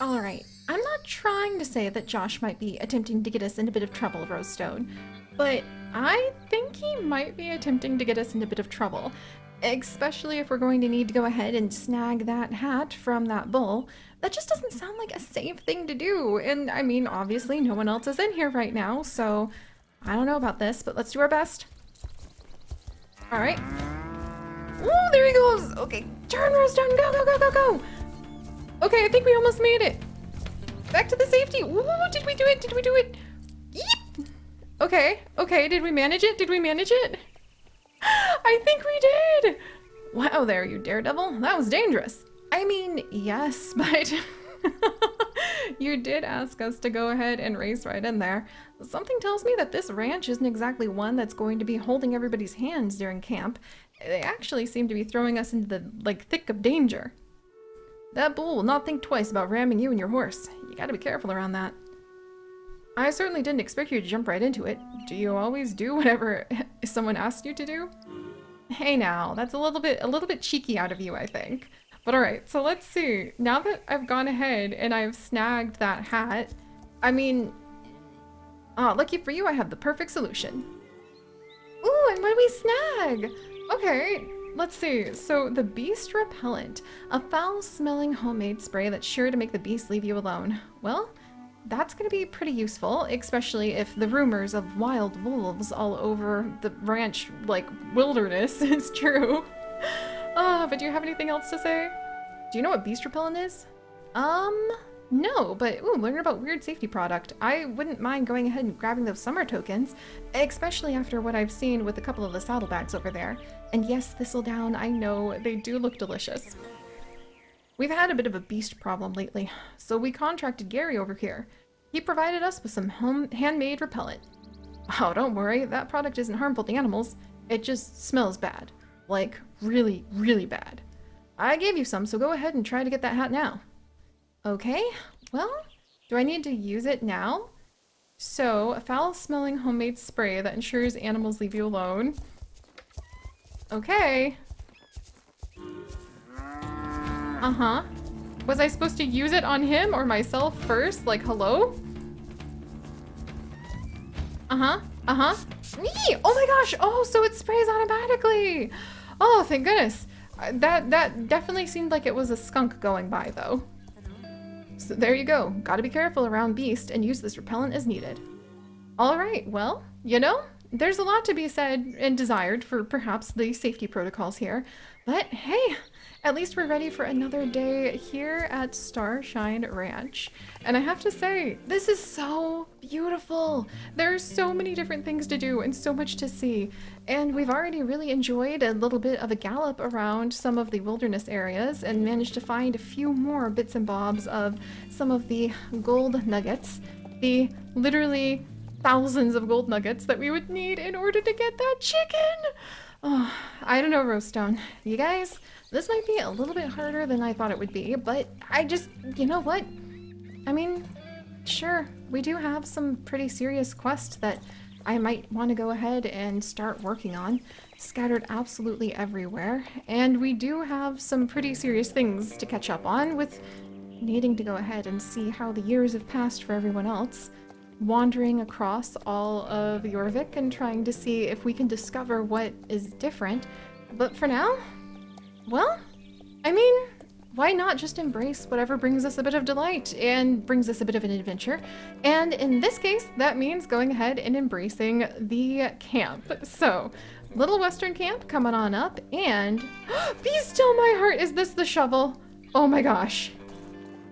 Alright, I'm not trying to say that Josh might be attempting to get us in a bit of trouble, Rosestone, but I think he might be attempting to get us in a bit of trouble. Especially if we're going to need to go ahead and snag that hat from that bull. That just doesn't sound like a safe thing to do. And I mean, obviously, no one else is in here right now, so I don't know about this, but let's do our best. Alright. Oh, there he goes! Okay, turn, Rosestone, go, go, go, go, go! Okay, I think we almost made it. Back to the safety. Ooh, did we do it? Did we do it? Yeep. Okay, okay, did we manage it? Did we manage it? I think we did! Wow there, you daredevil. That was dangerous. I mean, yes, but you did ask us to go ahead and race right in there. Something tells me that this ranch isn't exactly one that's going to be holding everybody's hands during camp. They actually seem to be throwing us into the, like, thick of danger. That bull will not think twice about ramming you and your horse. You gotta be careful around that. I certainly didn't expect you to jump right into it. Do you always do whatever someone asks you to do? Hey now, that's a little bit a little bit cheeky out of you, I think. But alright, so let's see. Now that I've gone ahead and I've snagged that hat, I mean, ah, lucky for you, I have the perfect solution. Ooh, and what do we snag? Okay, Let's see. So the beast repellent, a foul-smelling homemade spray that's sure to make the beast leave you alone. Well, that's going to be pretty useful, especially if the rumors of wild wolves all over the ranch, like, wilderness is true. Ah, but do you have anything else to say? Do you know what beast repellent is? Um, no, but ooh, learn about weird safety product. I wouldn't mind going ahead and grabbing those summer tokens, especially after what I've seen with a couple of the saddlebags over there. And yes, Thistledown, I know, they do look delicious. We've had a bit of a beast problem lately, so we contracted Gary over here. He provided us with some home handmade repellent. Oh, don't worry, that product isn't harmful to animals. It just smells bad. Like, really, really bad. I gave you some, so go ahead and try to get that hat now. Okay, well, do I need to use it now? So, a foul-smelling homemade spray that ensures animals leave you alone. Okay. Uh-huh. Was I supposed to use it on him or myself first? Like, hello? Uh-huh. Uh-huh. Me! Oh my gosh! Oh, so it sprays automatically! Oh, thank goodness. Uh, that, that definitely seemed like it was a skunk going by, though. So there you go. Gotta be careful around Beast and use this repellent as needed. Alright, well, you know, there's a lot to be said and desired for perhaps the safety protocols here, but hey, at least we're ready for another day here at Starshine Ranch. And I have to say, this is so beautiful. There are so many different things to do and so much to see. And we've already really enjoyed a little bit of a gallop around some of the wilderness areas and managed to find a few more bits and bobs of some of the gold nuggets. The literally thousands of gold nuggets that we would need in order to get that chicken. Oh, I don't know, Rosestone. You guys, this might be a little bit harder than I thought it would be, but I just, you know what? I mean, sure, we do have some pretty serious quests that I might want to go ahead and start working on, scattered absolutely everywhere, and we do have some pretty serious things to catch up on with needing to go ahead and see how the years have passed for everyone else wandering across all of Jorvik and trying to see if we can discover what is different. But for now, well, I mean, why not just embrace whatever brings us a bit of delight and brings us a bit of an adventure? And in this case, that means going ahead and embracing the camp. So, Little Western Camp coming on up, and be still my heart, is this the shovel? Oh my gosh.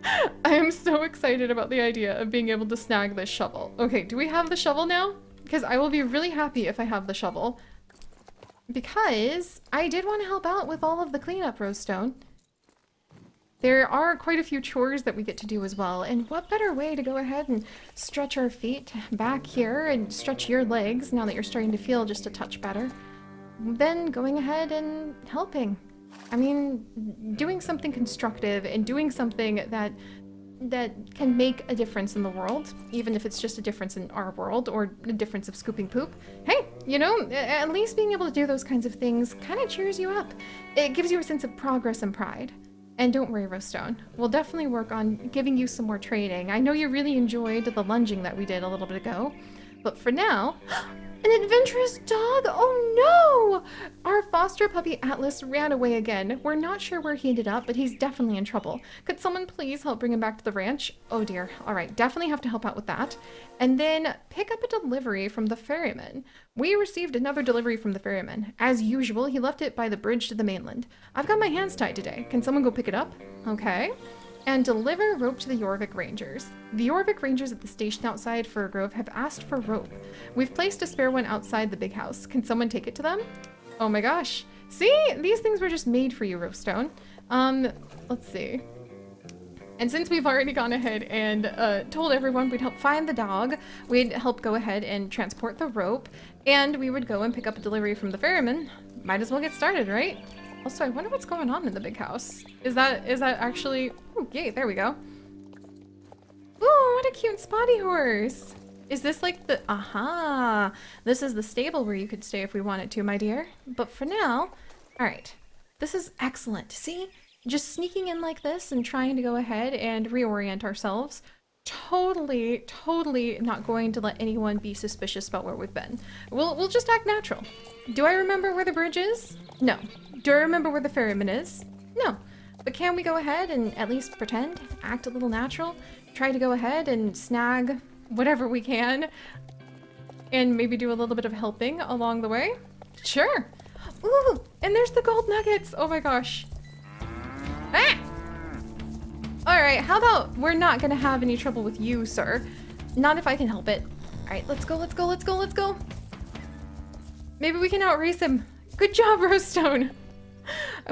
I am so excited about the idea of being able to snag this shovel. Okay, do we have the shovel now? Because I will be really happy if I have the shovel. Because I did want to help out with all of the cleanup, Rosestone. There are quite a few chores that we get to do as well, and what better way to go ahead and stretch our feet back here and stretch your legs now that you're starting to feel just a touch better than going ahead and helping. I mean, doing something constructive and doing something that that can make a difference in the world, even if it's just a difference in our world or a difference of scooping poop. Hey, you know, at least being able to do those kinds of things kind of cheers you up. It gives you a sense of progress and pride. And don't worry, Rosestone. We'll definitely work on giving you some more training. I know you really enjoyed the lunging that we did a little bit ago. But for now, an adventurous dog? Oh no! Our foster puppy Atlas ran away again. We're not sure where he ended up, but he's definitely in trouble. Could someone please help bring him back to the ranch? Oh dear. All right, definitely have to help out with that. And then pick up a delivery from the ferryman. We received another delivery from the ferryman. As usual, he left it by the bridge to the mainland. I've got my hands tied today. Can someone go pick it up? Okay and deliver rope to the Jorvik Rangers. The Jorvik Rangers at the station outside Fir Grove have asked for rope. We've placed a spare one outside the big house. Can someone take it to them? Oh my gosh. See? These things were just made for you, Rosestone. Um, let's see. And since we've already gone ahead and uh, told everyone we'd help find the dog, we'd help go ahead and transport the rope, and we would go and pick up a delivery from the ferryman. Might as well get started, right? Also, I wonder what's going on in the big house. Is that is that actually... Ooh, yay, there we go. Ooh, what a cute spotty horse. Is this like the... Aha! This is the stable where you could stay if we wanted to, my dear. But for now... Alright. This is excellent. See? Just sneaking in like this and trying to go ahead and reorient ourselves. Totally, totally not going to let anyone be suspicious about where we've been. We'll, we'll just act natural. Do I remember where the bridge is? No. Do I remember where the ferryman is? No. But can we go ahead and at least pretend? Act a little natural? Try to go ahead and snag whatever we can? And maybe do a little bit of helping along the way? Sure. Ooh, and there's the gold nuggets. Oh my gosh. Ah! Alright, how about we're not gonna have any trouble with you, sir. Not if I can help it. Alright, let's go, let's go, let's go, let's go. Maybe we can outrace him. Good job, Rosestone.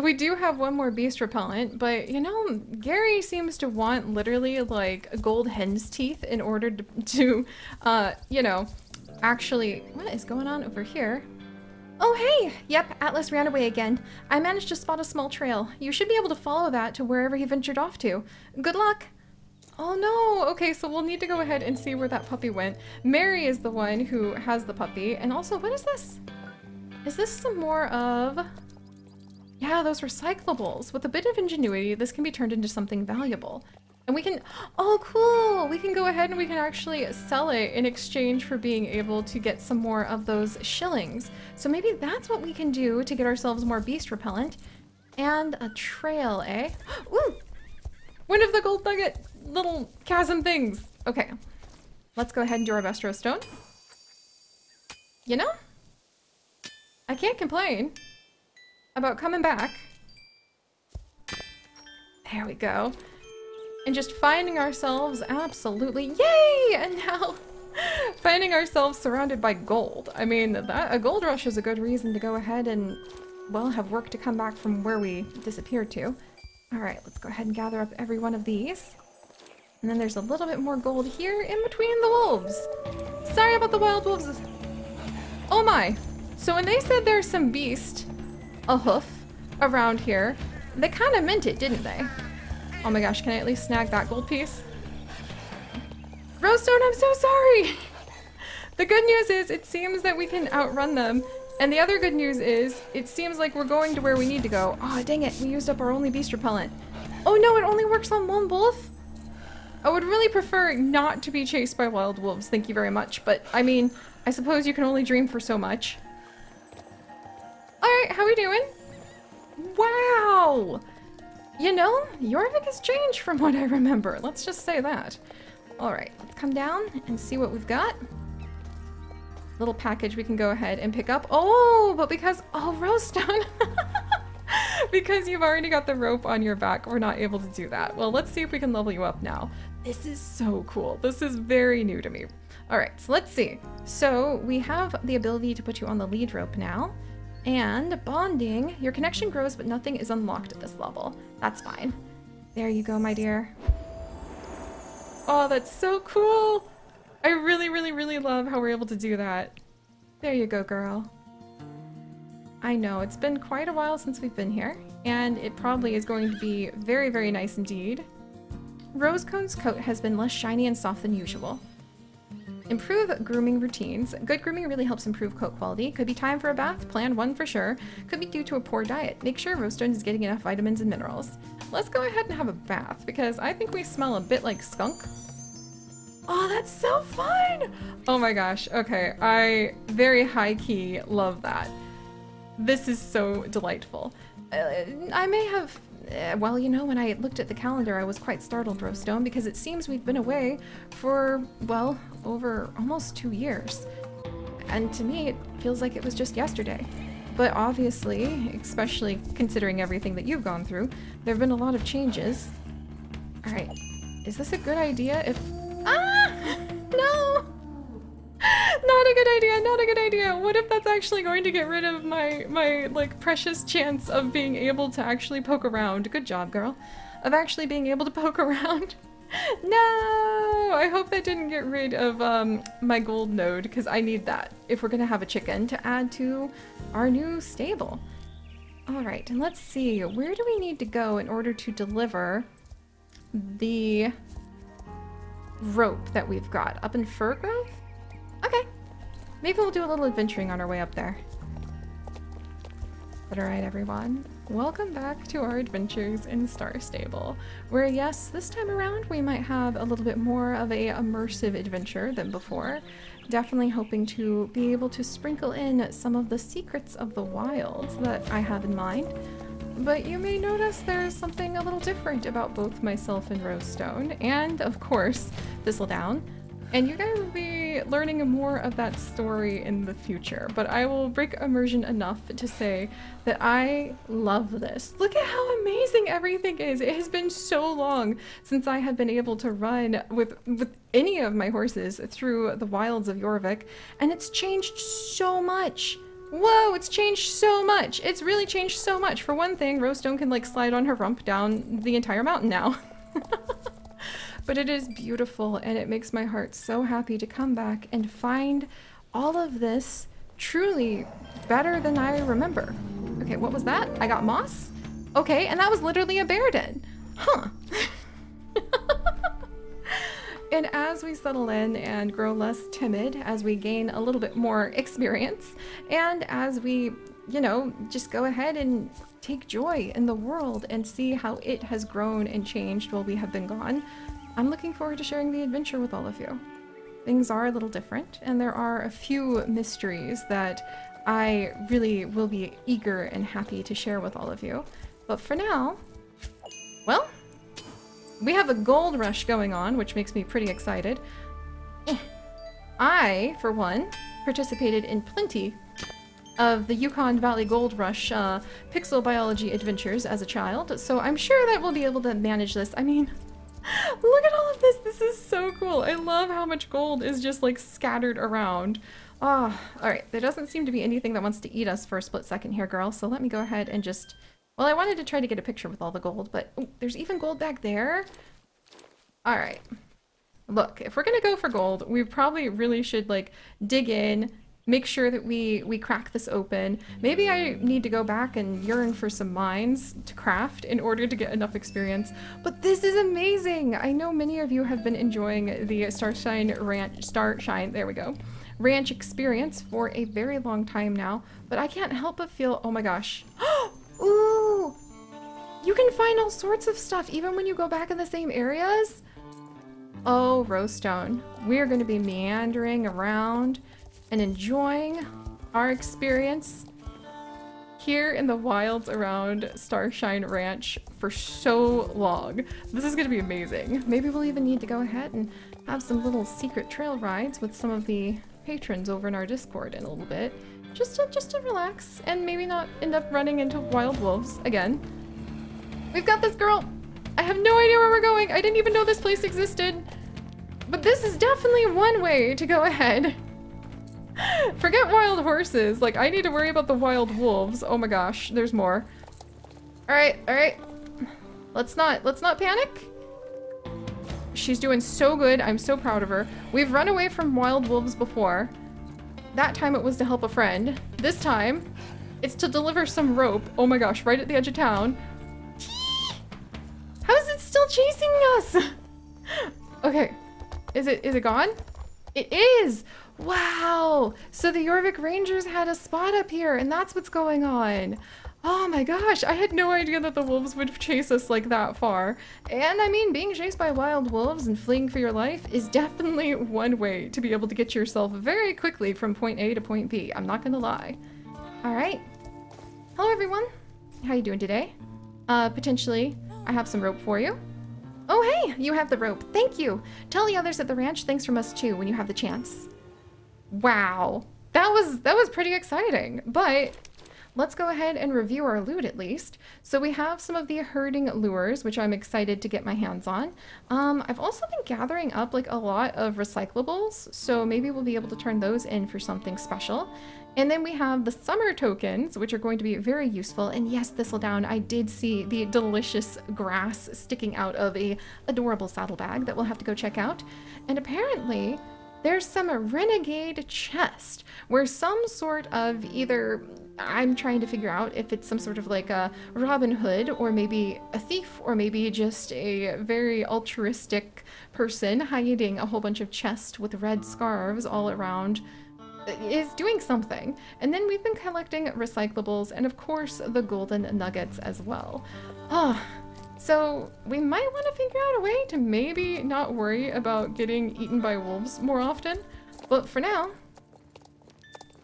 We do have one more beast repellent, but you know, Gary seems to want literally like a gold hen's teeth in order to, to uh, you know, actually, what is going on over here? Oh, hey! Yep, Atlas ran away again. I managed to spot a small trail. You should be able to follow that to wherever he ventured off to. Good luck! Oh no! Okay, so we'll need to go ahead and see where that puppy went. Mary is the one who has the puppy. And also, what is this? Is this some more of... Yeah, those recyclables. With a bit of ingenuity, this can be turned into something valuable. And we can, oh cool, we can go ahead and we can actually sell it in exchange for being able to get some more of those shillings. So maybe that's what we can do to get ourselves more beast repellent. And a trail, eh? Ooh! One of the gold nugget little chasm things. Okay, let's go ahead and do our best stone. You know, I can't complain about coming back. There we go. And just finding ourselves absolutely, yay! And now finding ourselves surrounded by gold. I mean, that, a gold rush is a good reason to go ahead and, well, have work to come back from where we disappeared to. All right, let's go ahead and gather up every one of these. And then there's a little bit more gold here in between the wolves. Sorry about the wild wolves. Oh my. So when they said there's some beast a hoof around here. They kind of meant it, didn't they? Oh my gosh, can I at least snag that gold piece? Rosestone, I'm so sorry! The good news is it seems that we can outrun them. And the other good news is it seems like we're going to where we need to go. Oh, dang it. We used up our only beast repellent. Oh no, it only works on one wolf? I would really prefer not to be chased by wild wolves, thank you very much. But, I mean, I suppose you can only dream for so much. Alright, how are we doing? Wow! You know, Jorvik has changed from what I remember. Let's just say that. Alright, let's come down and see what we've got. Little package we can go ahead and pick up. Oh, but because... Oh, Rosestone! because you've already got the rope on your back, we're not able to do that. Well, let's see if we can level you up now. This is so cool. This is very new to me. All right, so let's see. So we have the ability to put you on the lead rope now. And bonding, your connection grows, but nothing is unlocked at this level. That's fine. There you go, my dear. Oh, that's so cool. I really, really, really love how we're able to do that. There you go, girl. I know, it's been quite a while since we've been here, and it probably is going to be very, very nice indeed. Rosestone's coat has been less shiny and soft than usual. Improve grooming routines. Good grooming really helps improve coat quality. Could be time for a bath, plan one for sure. Could be due to a poor diet. Make sure Rosestone is getting enough vitamins and minerals. let's go ahead and have a bath because I think we smell a bit like skunk. Oh, that's so fun! Oh my gosh, okay, I very high key love that. This is so delightful. Uh, I may have, uh, well, you know, when I looked at the calendar, I was quite startled, Rosestone, because it seems we've been away for, well, over almost two years. And to me, it feels like it was just yesterday. But obviously, especially considering everything that you've gone through, there have been a lot of changes. Alright, is this a good idea if... Ah! No! Not a good idea, not a good idea. What if that's actually going to get rid of my, my, like, precious chance of being able to actually poke around? Good job, girl. Of actually being able to poke around. no! I hope that didn't get rid of um, my gold node, because I need that if we're gonna have a chicken to add to our new stable. Alright, and let's see, where do we need to go in order to deliver the rope that we've got? Up in Fir Grove? Okay. Maybe we'll do a little adventuring on our way up there. Alright everyone, welcome back to our adventures in Star Stable, where yes, this time around we might have a little bit more of a immersive adventure than before. Definitely hoping to be able to sprinkle in some of the secrets of the wilds that I have in mind. But you may notice there's something a little different about both myself and Rosestone, and of course, Thistledown. And you guys will learning more of that story in the future, but I will break immersion enough to say that I love this. Look at how amazing everything is. It has been so long since I have been able to run with, with any of my horses through the wilds of Jorvik, and it's changed so much. Whoa, it's changed so much. It's really changed so much. For one thing, Rosestone can like slide on her rump down the entire mountain now. But it is beautiful and it makes my heart so happy to come back and find all of this truly better than I remember. Okay, what was that? I got moss? Okay, and that was literally a bear den. Huh. and as we settle in and grow less timid, as we gain a little bit more experience, and as we, you know, just go ahead and take joy in the world and see how it has grown and changed while we have been gone, I'm looking forward to sharing the adventure with all of you. Things are a little different, and there are a few mysteries that I really will be eager and happy to share with all of you. But for now, well, we have a gold rush going on, which makes me pretty excited. I, for one, participated in plenty of the Yukon Valley Gold Rush uh, pixel biology adventures as a child, so I'm sure that we'll be able to manage this. I mean, Look at all of this. This is so cool. I love how much gold is just like scattered around. Ah, oh, all right. There doesn't seem to be anything that wants to eat us for a split second here, girl. So let me go ahead and just... Well, I wanted to try to get a picture with all the gold, but ooh, there's even gold back there. All right. Look, if we're going to go for gold, we probably really should like dig in, make sure that we we crack this open. Maybe I need to go back and yearn for some mines to craft in order to get enough experience. But this is amazing! I know many of you have been enjoying the Starshine Ranch, Starshine, there we go, ranch experience for a very long time now, but I can't help but feel, oh my gosh. Ooh! You can find all sorts of stuff even when you go back in the same areas? Oh, Rosestone. We're going to be meandering around and enjoying our experience here in the wilds around Starshine Ranch for so long. This is going to be amazing. Maybe we'll even need to go ahead and have some little secret trail rides with some of the patrons over in our Discord in a little bit. Just to, just to relax and maybe not end up running into wild wolves again. We've got this girl! I have no idea where we're going! I didn't even know this place existed! But this is definitely one way to go ahead Forget wild horses. Like, I need to worry about the wild wolves. Oh my gosh, there's more. Alright, alright. Let's not, let's not panic. She's doing so good. I'm so proud of her. We've run away from wild wolves before. That time it was to help a friend. This time, it's to deliver some rope. Oh my gosh, right at the edge of town. How is it still chasing us? okay. Is it, is it gone? It is! Wow! So the Jorvik Rangers had a spot up here, and that's what's going on. Oh my gosh, I had no idea that the wolves would chase us like that far. And I mean, being chased by wild wolves and fleeing for your life is definitely one way to be able to get yourself very quickly from point A to point B. I'm not gonna lie. All right. Hello everyone. How are you doing today? Uh, potentially, I have some rope for you. Oh hey, you have the rope. Thank you. Tell the others at the ranch thanks from us too when you have the chance. Wow. That was that was pretty exciting. But let's go ahead and review our loot at least. So we have some of the herding lures, which I'm excited to get my hands on. Um, I've also been gathering up like a lot of recyclables, so maybe we'll be able to turn those in for something special. And then we have the summer tokens, which are going to be very useful. And yes, Thistledown, I did see the delicious grass sticking out of a adorable saddlebag that we'll have to go check out. And apparently, there's some renegade chest where some sort of either I'm trying to figure out if it's some sort of like a Robin Hood or maybe a thief or maybe just a very altruistic person hiding a whole bunch of chests with red scarves all around is doing something. And then we've been collecting recyclables and of course the golden nuggets as well. Ah, so we might want to figure out a way to maybe not worry about getting eaten by wolves more often. But for now,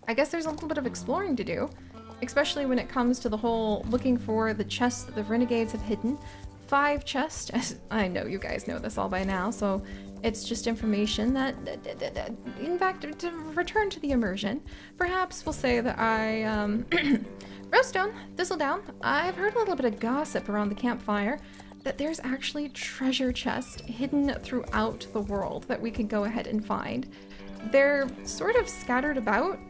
I guess there's a little bit of exploring to do, especially when it comes to the whole looking for the chests that the renegades have hidden. Five chests, I know you guys know this all by now, so it's just information that, in fact, to return to the immersion, perhaps we'll say that I, um, Rosestone, Thistledown, I've heard a little bit of gossip around the campfire that there's actually treasure chests hidden throughout the world that we could go ahead and find. They're sort of scattered about,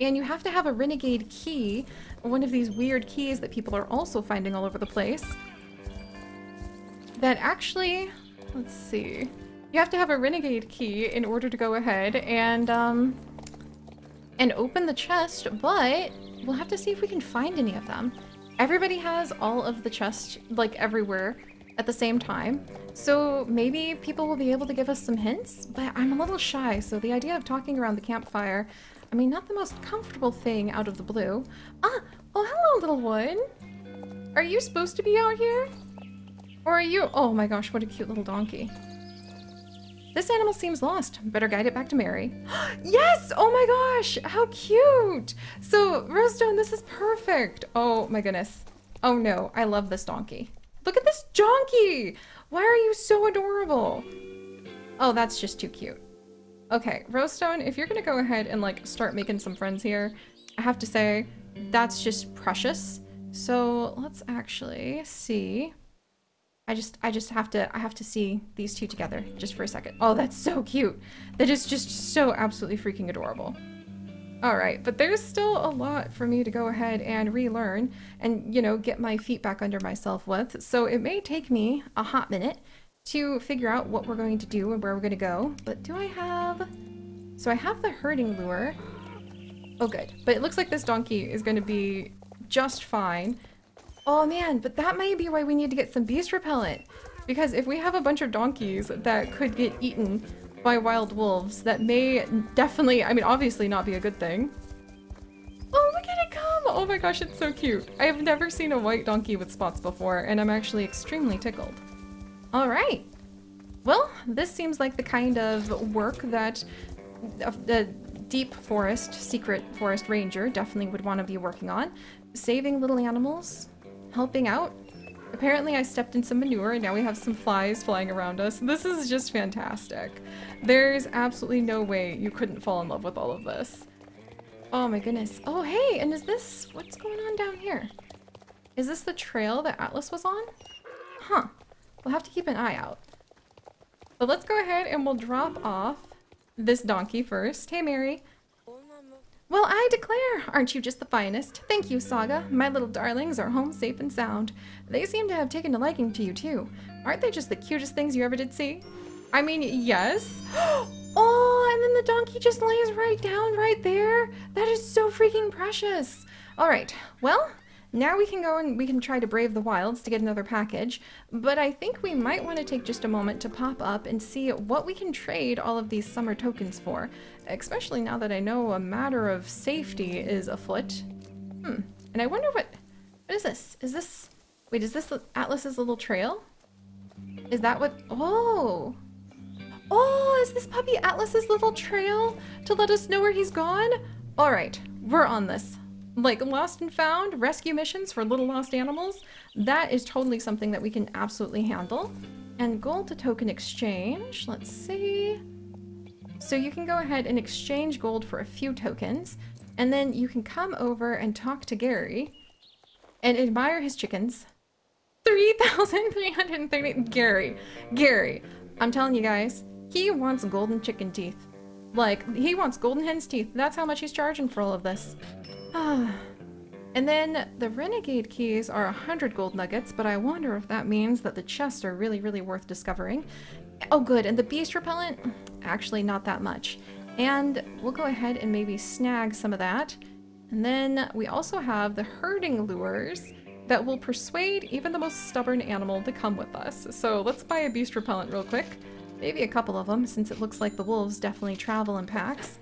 and you have to have a renegade key, one of these weird keys that people are also finding all over the place, that actually, let's see, you have to have a renegade key in order to go ahead and, um, and open the chest, but we'll have to see if we can find any of them. Everybody has all of the chests, like, everywhere at the same time. So maybe people will be able to give us some hints, but I'm a little shy, so the idea of talking around the campfire, I mean, not the most comfortable thing out of the blue. Ah, oh, hello, little one. Are you supposed to be out here? Or are you- oh my gosh, what a cute little donkey. This animal seems lost. Better guide it back to Mary. yes! Oh my gosh! How cute! So, Rosestone, this is perfect. Oh my goodness. Oh no, I love this donkey. Look at this donkey! Why are you so adorable? Oh, that's just too cute. Okay, Rosestone, if you're gonna go ahead and like start making some friends here, I have to say, that's just precious. So let's actually see. I just I just have to I have to see these two together just for a second. Oh, that's so cute. That is just so absolutely freaking adorable. All right, but there's still a lot for me to go ahead and relearn and, you know, get my feet back under myself with. So it may take me a hot minute to figure out what we're going to do and where we're going to go. But do I have... So I have the herding lure. Oh, good. But it looks like this donkey is going to be just fine. Oh man, but that might be why we need to get some beast repellent. Because if we have a bunch of donkeys that could get eaten by wild wolves, that may definitely, I mean, obviously not be a good thing. Oh, look at it come! Oh my gosh, it's so cute. I have never seen a white donkey with spots before, and I'm actually extremely tickled. All right. Well, this seems like the kind of work that the deep forest, secret forest ranger definitely would want to be working on. Saving little animals, helping out. Apparently I stepped in some manure and now we have some flies flying around us. This is just fantastic. There's absolutely no way you couldn't fall in love with all of this. Oh my goodness. Oh hey, and is this, what's going on down here? Is this the trail that Atlas was on? Huh. We'll have to keep an eye out. But let's go ahead and we'll drop off this donkey first. Hey Mary. Well, I declare, aren't you just the finest? Thank you, Saga. My little darlings are home safe and sound. They seem to have taken a liking to you, too. Aren't they just the cutest things you ever did see? I mean, yes. oh, and then the donkey just lays right down right there. That is so freaking precious. All right, well, now we can go and we can try to brave the wilds to get another package, but I think we might want to take just a moment to pop up and see what we can trade all of these summer tokens for, especially now that I know a matter of safety is afoot. Hmm, and I wonder what... What is this? Is this... Wait, is this Atlas's little trail? Is that what... Oh! Oh, is this puppy Atlas's little trail to let us know where he's gone? All right, we're on this. Like lost and found, rescue missions for little lost animals, that is totally something that we can absolutely handle. And gold to token exchange, let's see. So you can go ahead and exchange gold for a few tokens, and then you can come over and talk to Gary and admire his chickens. 3,330, Gary, Gary, I'm telling you guys, he wants golden chicken teeth. Like, he wants golden hen's teeth. That's how much he's charging for all of this. Ah. and then the renegade keys are 100 gold nuggets, but I wonder if that means that the chests are really, really worth discovering. Oh good, and the beast repellent? Actually not that much. And we'll go ahead and maybe snag some of that. And then we also have the herding lures that will persuade even the most stubborn animal to come with us. So let's buy a beast repellent real quick. Maybe a couple of them, since it looks like the wolves definitely travel in packs.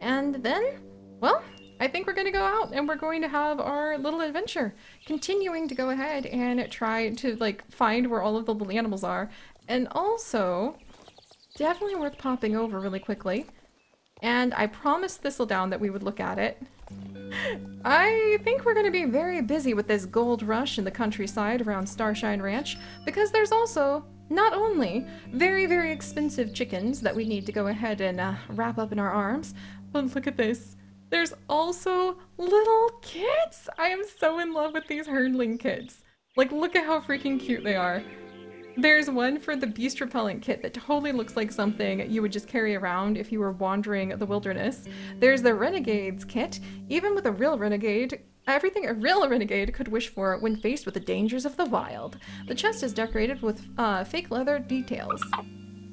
And then, well, I think we're going to go out and we're going to have our little adventure. Continuing to go ahead and try to, like, find where all of the little animals are. And also, definitely worth popping over really quickly. And I promised Thistledown that we would look at it. I think we're going to be very busy with this gold rush in the countryside around Starshine Ranch, because there's also not only very, very expensive chickens that we need to go ahead and uh, wrap up in our arms, but look at this. There's also little kids! I am so in love with these herdling kids. Like, look at how freaking cute they are. There's one for the beast repellent kit that totally looks like something you would just carry around if you were wandering the wilderness. There's the renegades kit. Even with a real renegade, Everything a real renegade could wish for when faced with the dangers of the wild. The chest is decorated with uh, fake leather details.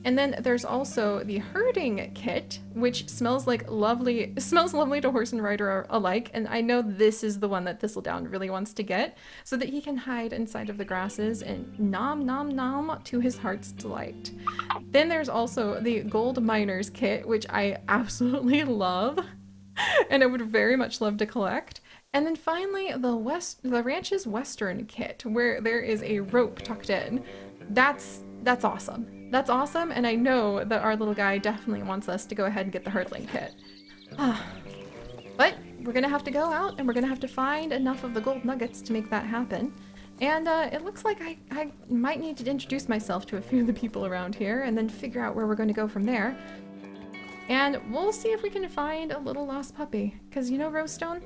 And then there's also the herding kit, which smells like lovely, smells lovely to horse and rider alike. And I know this is the one that Thistledown really wants to get so that he can hide inside of the grasses and nom nom nom to his heart's delight. Then there's also the gold miners kit, which I absolutely love and I would very much love to collect. And then finally, the west, the ranch's western kit, where there is a rope tucked in. That's that's awesome. That's awesome, and I know that our little guy definitely wants us to go ahead and get the herdling kit. but we're gonna have to go out, and we're gonna have to find enough of the gold nuggets to make that happen. And uh, it looks like I, I might need to introduce myself to a few of the people around here, and then figure out where we're going to go from there. And we'll see if we can find a little lost puppy. Because you know, Rosestone,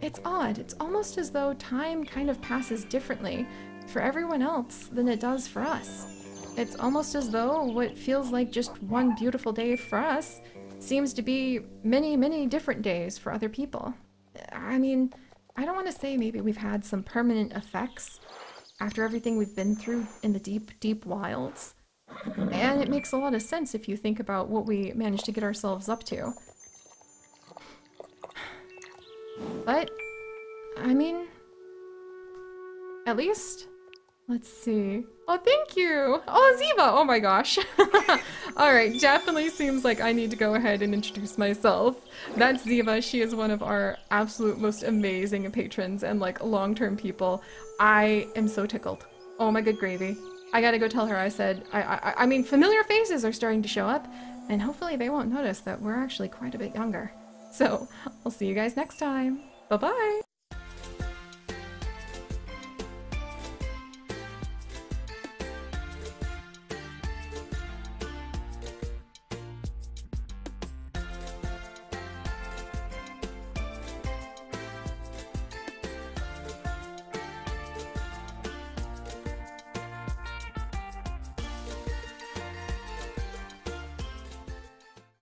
it's odd. It's almost as though time kind of passes differently for everyone else than it does for us. It's almost as though what feels like just one beautiful day for us seems to be many, many different days for other people. I mean, I don't want to say maybe we've had some permanent effects after everything we've been through in the deep, deep wilds. And it makes a lot of sense if you think about what we managed to get ourselves up to. But, I mean, at least, let's see. Oh, thank you! Oh, Ziva! Oh my gosh. Alright, definitely seems like I need to go ahead and introduce myself. That's Ziva. She is one of our absolute most amazing patrons and like long-term people. I am so tickled. Oh my good gravy. I gotta go tell her I said, I, I, I mean, familiar faces are starting to show up, and hopefully they won't notice that we're actually quite a bit younger. So, I'll see you guys next time. Bye-bye!